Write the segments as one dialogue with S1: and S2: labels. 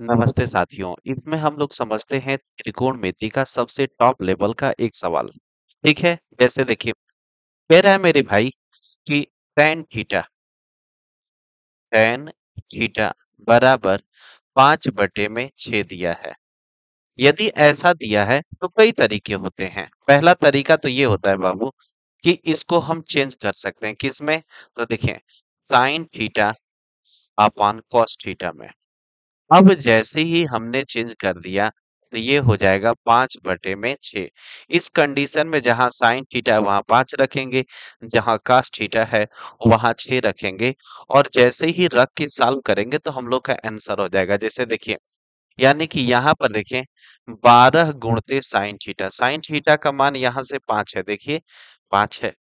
S1: नमस्ते साथियों, इसमें हम लोग समझते हैं त्रिकोणमिति का सबसे टॉप लेवल का एक सवाल। ठीक है? जैसे देखिए, कह रहा है मेरे भाई कि tan थीटा tan थीटा बराबर पाँच बटे में छह दिया है। यदि ऐसा दिया है तो कई तरीके होते हैं। पहला तरीका तो ये होता है बाबू कि इसको हम चेंज कर सकते हैं। किसमें? तो देखिए sine theta upon cos theta में। अब जैसे ही हमने चेंज कर दिया तो ये हो जाएगा पाँच बटे में छह इस कंडीशन में जहाँ साइन थीटा है, वहाँ पाँच रखेंगे, जहाँ कास थीटा है, वहाँ छ रखेंगे। और जैसे ही रख के सॉल्व करेंगे तो हम लोग का आंसर हो जाएगा। जैसे देखिए, यानी कि यहाँ पर देखिए, बारह गुणते साइन थीटा। साइन थीटा का मान यहाँ से पाँच है। देखिए, पाँच है।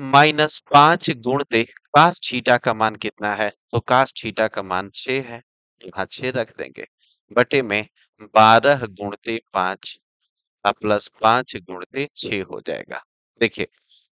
S1: माइनस पाँच गुणते कास थीटा का मान कितना है? तो कास थीटा का मान छह है। यहाँ छह रख देंगे। बटे में बारह गुणते पाँच प्लस पाँच गुणते छह हो जाएगा। देखिए,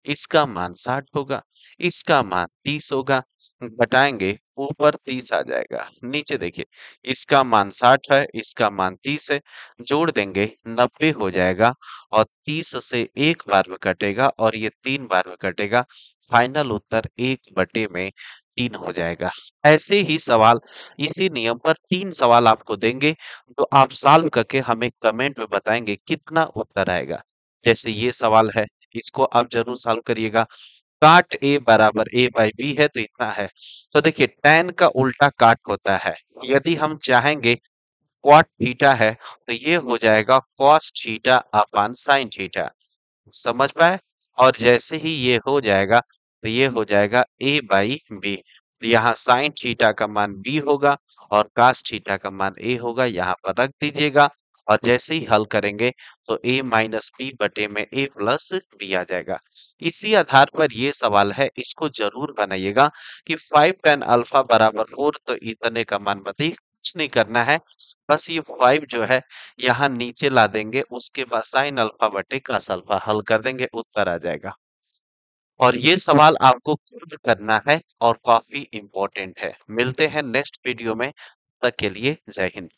S1: इसका मान साठ होगा, इसका मान तीस होगा, घटाएँगे, ऊपर तीस आ जाएगा, नीचे देखिए, इसका मान साठ है, इसका मान तीस है, जोड़ देंगे, नब्बे हो जाएगा और तीस से एक बार में कटेगा और ये तीन बार में कटेगा फाइनल उत्तर एक बटे में तीन हो जाएगा। ऐसे ही सवाल, इसी नियम पर तीन सवाल आपको देंगे तो आप सॉल्व करके हमें कमेंट में बताएँगे कितना उत्तर आएगा। जैसे ये सवाल है, इसको आप ज़रूर सॉल्व करिएगा। काट ए बराबर ए बाई बी है तो इतना है। तो देखिए टेन का उल्टा काट होता है। यदि हम चाहेंगे क्वाट थीटा है तो ये हो जाएगा cos theta upon sine theta समझ पाए? और जैसे ही ये हो जाएगा तो ये हो जाएगा ए बाई बी यहाँ साइन थीटा का मान बी होगा और कास थीटा का मान ए होगा, यहाँ पर रख दीजिएगा। और जैसे ही हल करेंगे तो a माइनस बी बटे में a प्लस बी आ जाएगा। इसी आधार पर यह सवाल है, इसको ज़रूर बनाइएगा कि फाइव टेन अल्फ़ा बराबर फोर तो इतने का मान बताइए कुछ नहीं करना है, बस ये फाइव जो है, यहाँ नीचे ला देंगे, उसके बाद साइन अल्फ़ा बटे कास अल्फ़ा हल कर देंगे, उत्तर आ जाएगा। और ये सवाल आपको खुद करना है और काफ़ी इंपॉर्टेंट है। मिलते हैं नेक्स्ट वीडियो में तक के लिए जय हिंद।